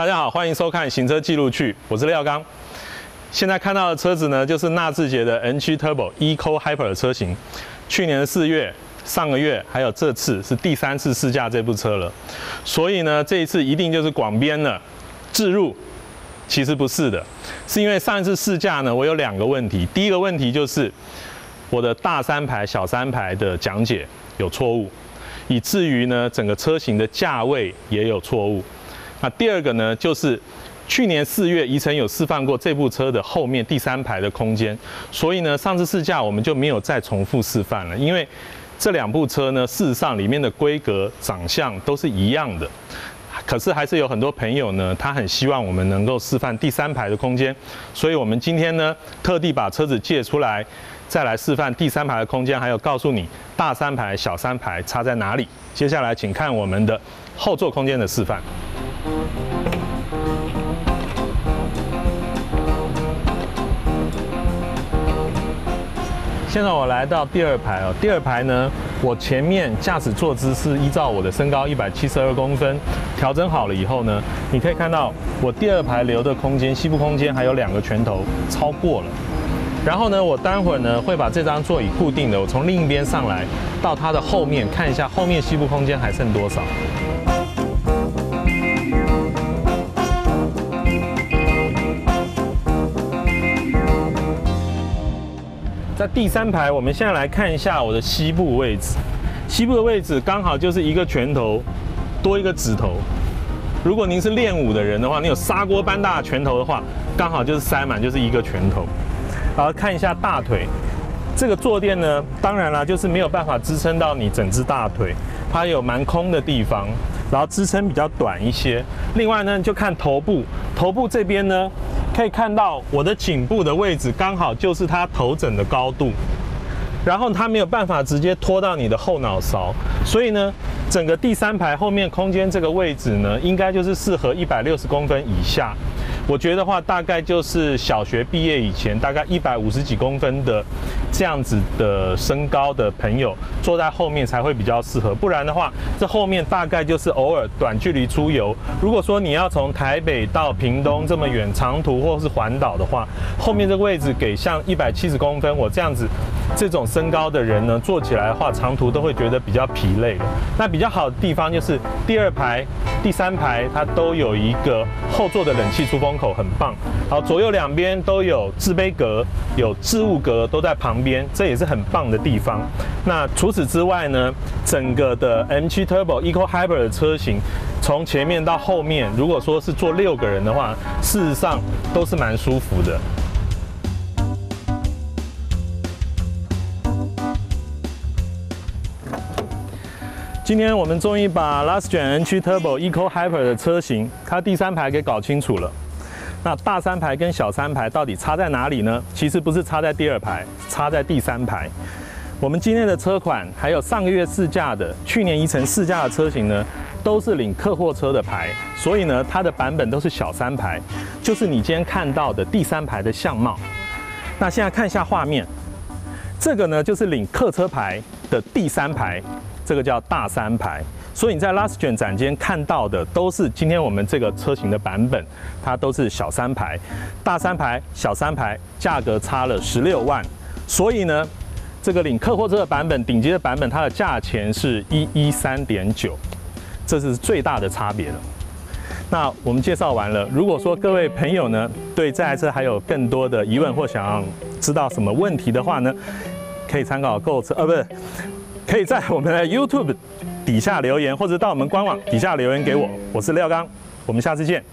大家好，欢迎收看行车记录器，我是廖刚。现在看到的车子呢，就是纳智捷的 N7 Turbo Eco Hyper 的车型。去年的四月、上个月还有这次是第三次试驾这部车了，所以呢，这一次一定就是广编了。置入其实不是的，是因为上一次试驾呢，我有两个问题。第一个问题就是我的大三排、小三排的讲解有错误，以至于呢，整个车型的价位也有错误。那第二个呢，就是去年四月，宜城有示范过这部车的后面第三排的空间，所以呢，上次试驾我们就没有再重复示范了。因为这两部车呢，事实上里面的规格、长相都是一样的，可是还是有很多朋友呢，他很希望我们能够示范第三排的空间，所以我们今天呢，特地把车子借出来，再来示范第三排的空间，还有告诉你大三排、小三排差在哪里。接下来请看我们的后座空间的示范。现在我来到第二排哦，第二排呢，我前面驾驶坐姿是依照我的身高一百七十二公分调整好了以后呢，你可以看到我第二排留的空间，膝部空间还有两个拳头超过了。然后呢，我待会儿呢会把这张座椅固定的，我从另一边上来到它的后面看一下后面膝部空间还剩多少。在第三排，我们现在来看一下我的膝部位置。膝部的位置刚好就是一个拳头多一个指头。如果您是练武的人的话，你有砂锅般大的拳头的话，刚好就是塞满就是一个拳头。然后，看一下大腿，这个坐垫呢，当然啦，就是没有办法支撑到你整只大腿，它有蛮空的地方，然后支撑比较短一些。另外呢，就看头部，头部这边呢。可以看到我的颈部的位置刚好就是它头枕的高度，然后它没有办法直接拖到你的后脑勺，所以呢，整个第三排后面空间这个位置呢，应该就是适合一百六十公分以下。我觉得话大概就是小学毕业以前，大概一百五十几公分的这样子的身高的朋友坐在后面才会比较适合。不然的话，这后面大概就是偶尔短距离出游。如果说你要从台北到屏东这么远长途或是环岛的话，后面这个位置给像一百七十公分我这样子这种身高的人呢，坐起来的话长途都会觉得比较疲累的。那比较好的地方就是第二排、第三排它都有一个后座的冷气出风。口很棒，好，左右两边都有置杯格，有置物格都在旁边，这也是很棒的地方。那除此之外呢，整个的 M7 Turbo Eco Hybrid 的车型，从前面到后面，如果说是坐六个人的话，事实上都是蛮舒服的。今天我们终于把 Last Gen N7 Turbo Eco Hyper 的车型，它第三排给搞清楚了。那大三排跟小三排到底差在哪里呢？其实不是差在第二排，差在第三排。我们今天的车款，还有上个月试驾的、去年一层试驾的车型呢，都是领客货车的牌，所以呢，它的版本都是小三排，就是你今天看到的第三排的相貌。那现在看一下画面，这个呢就是领客车牌的第三排，这个叫大三排。所以你在 Last Gen 展间看到的都是今天我们这个车型的版本，它都是小三排、大三排、小三排，价格差了十六万。所以呢，这个领客货车的版本、顶级的版本，它的价钱是一一三点九，这是最大的差别了。那我们介绍完了，如果说各位朋友呢对这台车还有更多的疑问或想要知道什么问题的话呢，可以参考购车，呃，不是，可以在我们的 YouTube。底下留言，或者到我们官网底下留言给我。我是廖刚，我们下次见。